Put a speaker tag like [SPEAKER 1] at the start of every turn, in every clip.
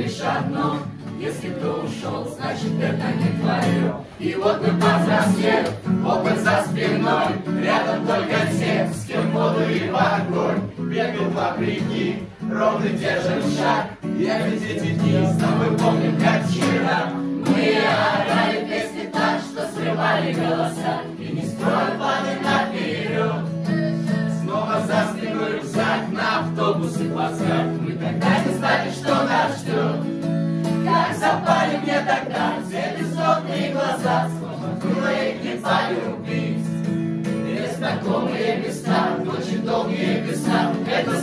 [SPEAKER 1] лишь одно. Если ты ушел, значит это не твое. И вот мы повзрослели, опыт за спиной. Рядом только те, с кем воду и в огонь. Бегал вопреки, ровно держим шаг. Я ведь эти дни с тобой помню, как Мы тогда не знали, что нас ждет Как запали мне тогда все бессонные глаза Словно было их не полюбить Незнакомые места, очень долгие места Это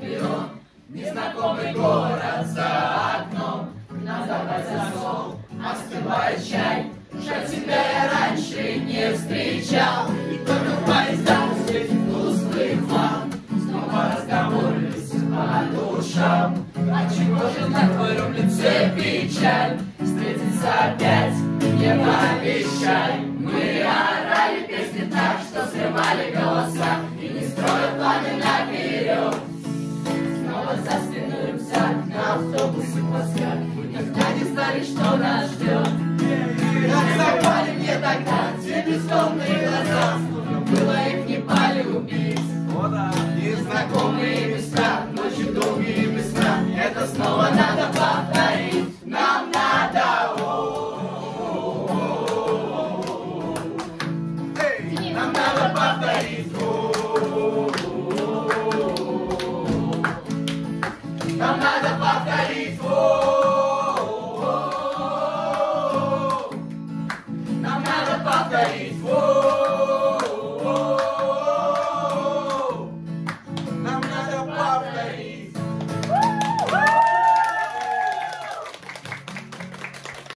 [SPEAKER 1] Перрон Незнакомый город за окном. На запад засол Остывает чай. Жаль, тебя я раньше не встречал. И только в поездах светит тусклый хлам Снова разговоры по душам. А чего же на твоем лице печаль? Встретиться опять не пообещай. Мы орали песни так, что срывали голоса. И не строя планы наперед Мы никогда не знали, что нас ждет Как запали мне тогда. Те бездомные глаза. Словно было их не полюбить. Незнакомые